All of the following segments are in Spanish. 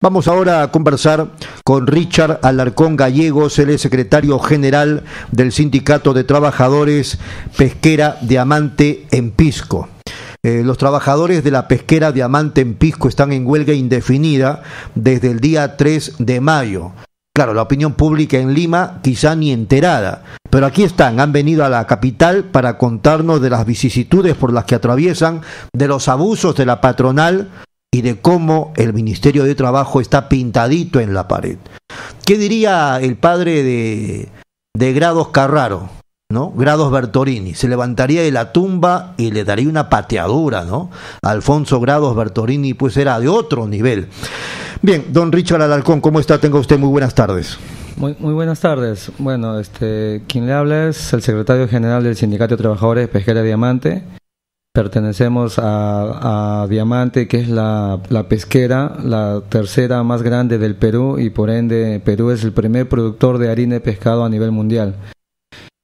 Vamos ahora a conversar con Richard Alarcón Gallegos, el secretario general del Sindicato de Trabajadores Pesquera Diamante en Pisco. Eh, los trabajadores de la pesquera Diamante en Pisco están en huelga indefinida desde el día 3 de mayo. Claro, la opinión pública en Lima quizá ni enterada, pero aquí están, han venido a la capital para contarnos de las vicisitudes por las que atraviesan, de los abusos de la patronal y de cómo el Ministerio de Trabajo está pintadito en la pared. ¿Qué diría el padre de, de Grados Carraro? ¿no? Grados Bertorini, se levantaría de la tumba y le daría una pateadura, ¿no? Alfonso Grados Bertorini, pues era de otro nivel. Bien, don Richard Alarcón, ¿cómo está? Tenga usted muy buenas tardes. Muy, muy buenas tardes. Bueno, este, quien le habla es el secretario general del Sindicato de Trabajadores Pesquera Diamante pertenecemos a, Diamante, que es la, pesquera, la tercera más grande del Perú y por ende Perú es el primer productor de harina de pescado a nivel mundial.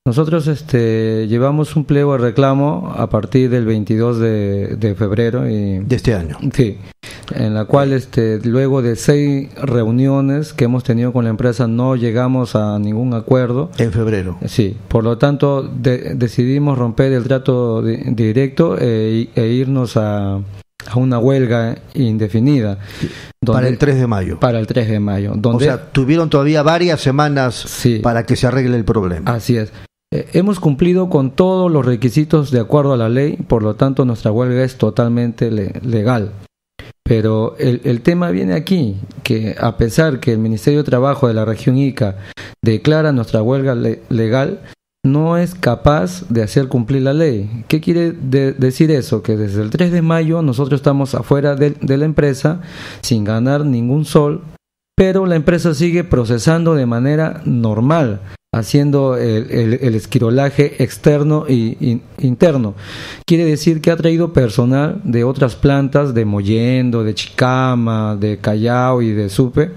Nosotros este, llevamos un pliego de reclamo a partir del 22 de, de febrero. Y, de este año. Sí, en la cual este, luego de seis reuniones que hemos tenido con la empresa no llegamos a ningún acuerdo. En febrero. Sí, por lo tanto decidimos romper el trato directo e, e irnos a, a una huelga indefinida. para el 3 de mayo. Para el 3 de mayo. Donde, o sea, tuvieron todavía varias semanas para que se arregle el problema. Así es. Eh, hemos cumplido con todos los requisitos de acuerdo a la ley, por lo tanto nuestra huelga es totalmente legal. Pero el, el, tema viene aquí, que a pesar que el Ministerio de Trabajo de la región ICA declara nuestra huelga legal, no es capaz de hacer cumplir la ley. ¿Qué quiere decir eso? Que desde el 3 de mayo nosotros estamos afuera de, de la empresa sin ganar ningún sol, pero la empresa sigue procesando de manera normal haciendo el, esquirolaje externo y, interno. Quiere decir que ha traído personal de otras plantas, de Mollendo, de Chicama, de Callao y de Supe,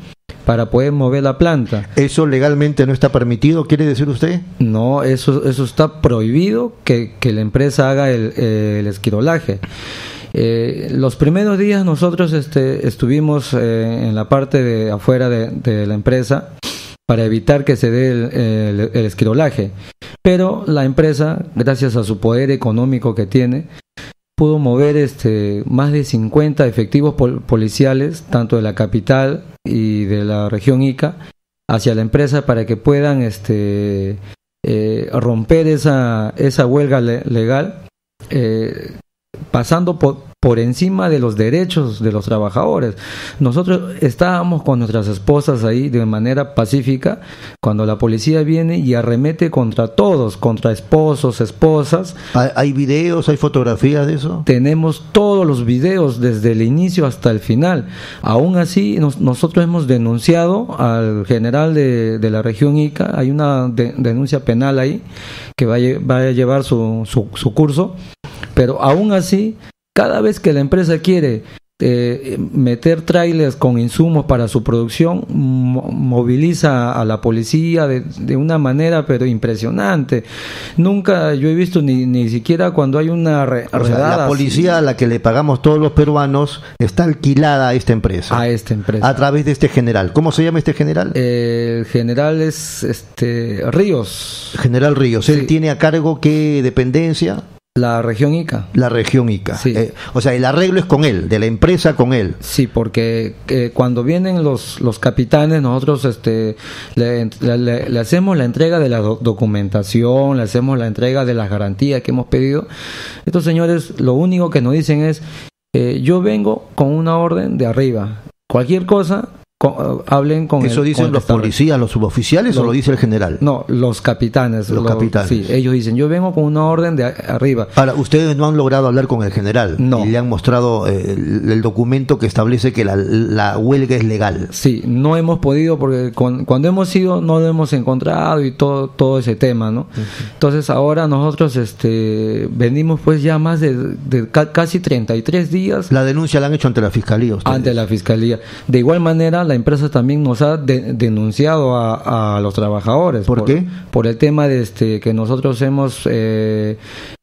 para poder mover la planta. ¿Eso legalmente no está permitido, quiere decir usted? No, eso, eso está prohibido que, la empresa haga el, esquirolaje. Eh, los primeros días nosotros este, estuvimos eh, en la parte de afuera de la empresa para evitar que se dé el, el, esquirolaje. Pero la empresa, gracias a su poder económico que tiene, pudo mover este, más de 50 efectivos policiales, tanto de la capital y de la región Ica, hacia la empresa para que puedan este, eh, romper esa, esa huelga legal, eh, pasando por, por encima de los derechos de los trabajadores. Nosotros estábamos con nuestras esposas ahí de manera pacífica cuando la policía viene y arremete contra todos, contra esposos, esposas. ¿Hay videos, hay fotografías de eso? Tenemos todos los videos desde el inicio hasta el final. Aún así, nosotros hemos denunciado al general de, la región Ica, hay una denuncia penal ahí que va a, a llevar su, su, su curso, pero aún así cada vez que la empresa quiere eh, meter trailers con insumos para su producción, moviliza a la policía de, una manera pero impresionante. Nunca yo he visto ni, ni siquiera cuando hay una redada. la policía a la que le pagamos todos los peruanos está alquilada a esta empresa. A esta empresa. A través de este general. ¿Cómo se llama este general? el general es este Ríos. General Ríos. ¿Él tiene a cargo qué dependencia? La región ICA. La región ICA. Eh, o sea, el arreglo es con él, de la empresa con él. Sí, porque eh, cuando vienen los, los capitanes, nosotros este, le, hacemos la entrega de la documentación, le hacemos la entrega de las garantías que hemos pedido. Estos señores lo único que nos dicen es, eh, yo vengo con una orden de arriba. Cualquier cosa, eh, hablen con ¿Eso dicen los policías, los suboficiales o lo dice el general? No, los capitanes. Los, capitanes. Sí, ellos dicen, yo vengo con una orden de arriba. Para ustedes no han logrado hablar con el general. No. Y le han mostrado eh, el, documento que establece que la, huelga es legal. Sí, no hemos podido porque cuando hemos ido no lo hemos encontrado y todo todo ese tema, ¿no? Entonces ahora nosotros este venimos pues ya más de, de casi 33 días. La denuncia la han hecho ante la fiscalía. Ante la fiscalía. De igual manera la empresa también nos ha denunciado a, los trabajadores. ¿Por, qué? Por el tema de este que nosotros hemos eh,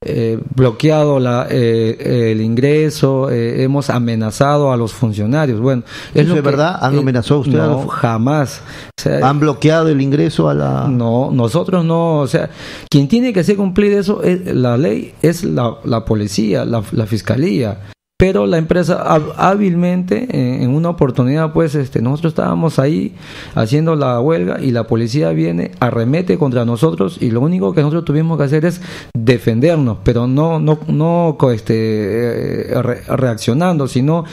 eh, bloqueado la, eh, el ingreso, hemos amenazado a los funcionarios. Bueno, es lo verdad? ¿Han amenazado ustedes? No, jamás. ¿Han bloqueado el ingreso a la...? No, nosotros no. O sea, quien tiene que hacer cumplir eso, es, la ley, es la, la policía, la, la fiscalía pero la empresa hábilmente en una oportunidad pues este nosotros estábamos ahí haciendo la huelga y la policía viene arremete contra nosotros y lo único que nosotros tuvimos que hacer es defendernos pero no no no este eh, reaccionando sino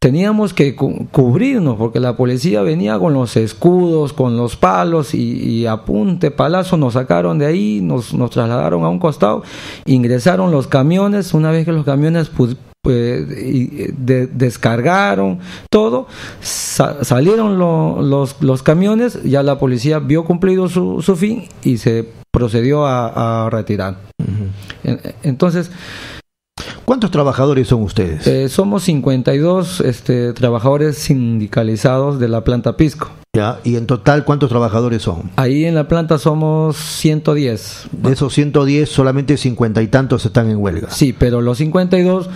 teníamos que cubrirnos porque la policía venía con los escudos, con los palos y, a punte palazo nos sacaron de ahí, nos, nos trasladaron a un costado, ingresaron los camiones, una vez que los camiones pues, descargaron todo, salieron los, los camiones, ya la policía vio cumplido su, su fin y se procedió a, retirar. Entonces, ¿Cuántos trabajadores son ustedes? Eh, somos 52 este, trabajadores sindicalizados de la planta Pisco. Ya, y en total, ¿cuántos trabajadores son? Ahí en la planta somos 110. De esos 110, solamente 50 y tantos están en huelga. Sí, pero los 52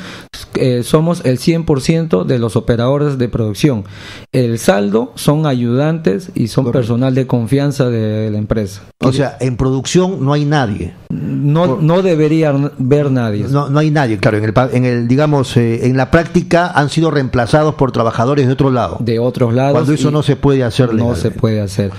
eh, somos el 100% de los operadores de producción. El saldo son ayudantes y son personal de confianza de la empresa. O sea, en producción no hay nadie. No, no debería ver nadie. No, no hay nadie, claro. En el, en el digamos, eh, en la práctica han sido reemplazados por trabajadores de otro lado. De otros lados. Cuando eso no se puede hacer no se puede hacer.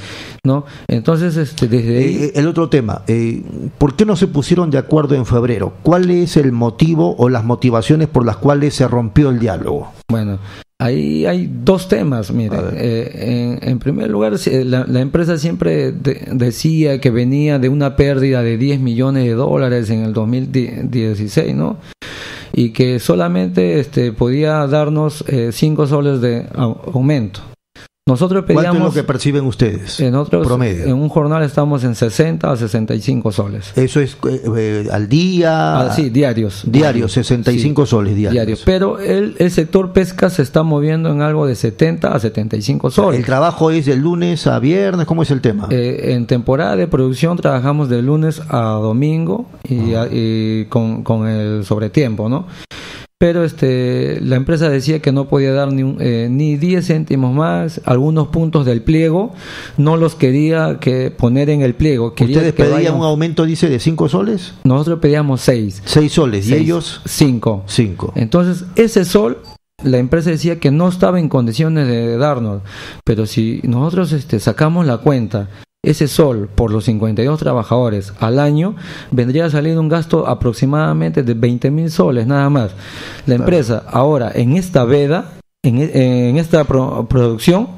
¿no? Entonces, este, desde ahí... Eh, el otro tema, eh, ¿por qué no se pusieron de acuerdo en febrero? ¿Cuál es el motivo o las motivaciones por las cuales se rompió el diálogo? Bueno, Ahí hay dos temas, mire. Eh, en, primer lugar, la, empresa siempre decía que venía de una pérdida de 10 millones de dólares en el 2016, ¿no? Y que solamente este, podía darnos 5 soles de aumento. Nosotros pedíamos, ¿Cuánto es lo que perciben ustedes? En otros, promedio. En un jornal estamos en 60 a 65 soles. ¿Eso es eh, eh, al día? Ah, sí, diarios. Diarios, 65 soles diarios. diarios. Pero el, el, sector pesca se está moviendo en algo de 70 a 75 soles. ¿El trabajo es de lunes a viernes? ¿Cómo es el tema? Eh, en temporada de producción trabajamos de lunes a domingo y, y con, con el sobretiempo, ¿no? Pero este la empresa decía que no podía dar ni, eh, ni 10 céntimos más, algunos puntos del pliego no los quería que poner en el pliego. ¿Ustedes pedían un aumento, dice, de 5 soles? Nosotros pedíamos 6. 6 soles, ¿y ellos? 5. 5. Entonces, ese sol la empresa decía que no estaba en condiciones de darnos, pero si nosotros este, sacamos la cuenta ese sol por los 52 trabajadores al año vendría a salir un gasto aproximadamente de 20 mil soles nada más. La empresa ahora en esta veda, en, e, esta producción,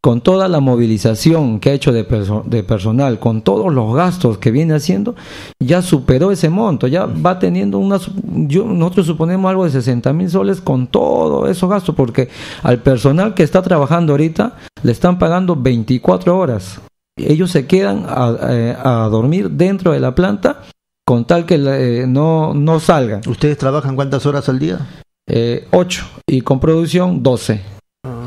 con toda la movilización que ha hecho de, de, personal, con todos los gastos que viene haciendo, ya superó ese monto, ya va teniendo unas, yo, nosotros suponemos algo de 60 mil soles con todos esos gastos, porque al personal que está trabajando ahorita le están pagando 24 horas ellos se quedan a, dormir dentro de la planta con tal que eh, no, no salgan. ¿Ustedes trabajan cuántas horas al día? Eh, ocho y con producción doce.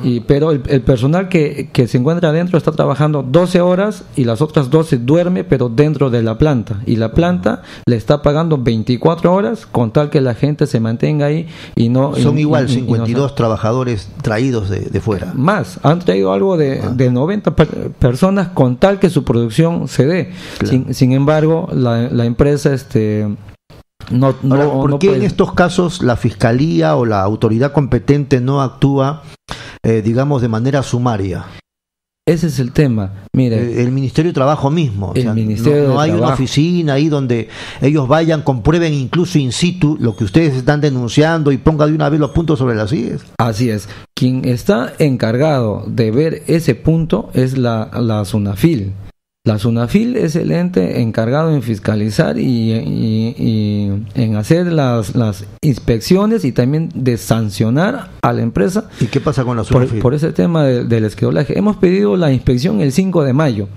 Y, pero el, personal que, que, se encuentra adentro está trabajando 12 horas y las otras 12 duerme, pero dentro de la planta. Y la planta le está pagando 24 horas con tal que la gente se mantenga ahí y no. Son igual 52 trabajadores traídos de, de, fuera. Más, han traído algo de, ah. de 90 personas con tal que su producción se dé. Sin, sin, embargo, la, la empresa este no, no, ¿Por qué en estos casos la fiscalía o la autoridad competente no actúa eh, digamos, de manera sumaria. Ese es el tema. Mire, eh, el Ministerio de Trabajo mismo. El Ministerio no, hay una oficina ahí donde ellos vayan, comprueben incluso in situ lo que ustedes están denunciando y ponga de una vez los puntos sobre las IES. Así es. Quien está encargado de ver ese punto es la, la SUNAFIL. La SUNAFIL es el ente encargado en fiscalizar y, en hacer las, las, inspecciones y también de sancionar a la empresa. ¿Y qué pasa con la SUNAFIL? Por, ese tema del esquedolaje. Hemos pedido la inspección el 5 de mayo.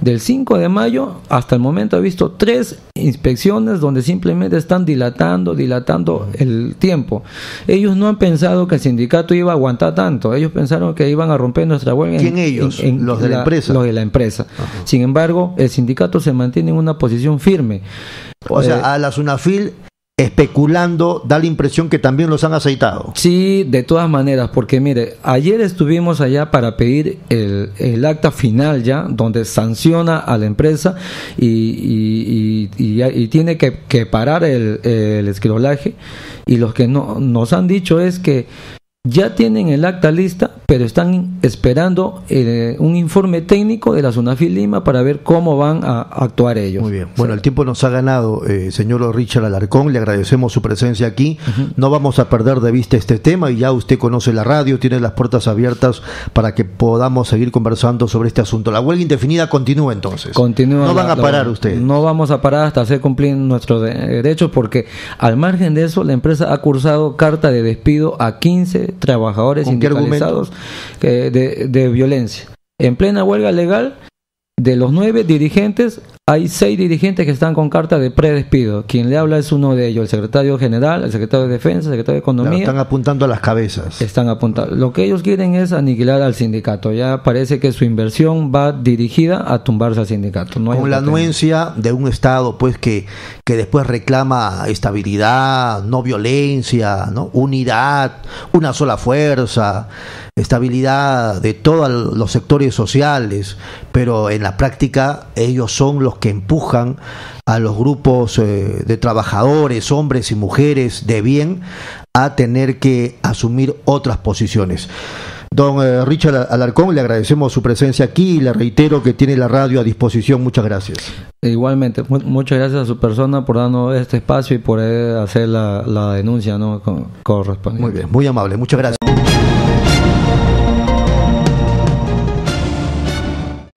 Del 5 de mayo hasta el momento ha visto tres inspecciones donde simplemente están dilatando, dilatando el tiempo. Ellos no han pensado que el sindicato iba a aguantar tanto, ellos pensaron que iban a romper nuestra huelga. ¿Quién ellos? los de la, empresa. Los de la empresa. Sin embargo, el sindicato se mantiene en una posición firme. O sea, eh, a la SUNAFIL especulando, da la impresión que también los han aceitado. Sí, de todas maneras, porque mire, ayer estuvimos allá para pedir el, acta final ya, donde sanciona a la empresa y, y, tiene que, que parar el, el escrolaje. Y lo que no, nos han dicho es que ya tienen el acta lista, pero están esperando eh, un informe técnico de la Sunafil Lima para ver cómo van a actuar ellos. Muy bien. Bueno, el tiempo nos ha ganado, eh, señor Richard Alarcón. Le agradecemos su presencia aquí. No vamos a perder de vista este tema y ya usted conoce la radio, tiene las puertas abiertas para que podamos seguir conversando sobre este asunto. La huelga indefinida continúa entonces. Continúa. No van a parar ustedes. No vamos a parar hasta hacer cumplir nuestros derechos porque al margen de eso la empresa ha cursado carta de despido a 15 trabajadores sindicalizados de, de violencia. En plena huelga legal, de los nueve dirigentes, hay seis dirigentes que están con carta de predespido. Quien le habla es uno de ellos, el secretario general, el secretario de Defensa, el secretario de Economía. están apuntando a las cabezas. Están apuntando. Lo que ellos quieren es aniquilar al sindicato. Ya parece que su inversión va dirigida a tumbarse al sindicato. No con la anuencia de un Estado pues que, que después reclama estabilidad, no violencia, ¿no? unidad, una sola fuerza, estabilidad de todos los sectores sociales, pero en la práctica ellos son los que empujan a los grupos eh, de trabajadores, hombres y mujeres de bien, a tener que asumir otras posiciones. Don eh, Richard Alarcón, le agradecemos su presencia aquí y le reitero que tiene la radio a disposición. Muchas gracias. Igualmente, muchas gracias a su persona por darnos este espacio y por hacer la, denuncia ¿no? correspondiente. Muy bien, muy amable. Muchas gracias.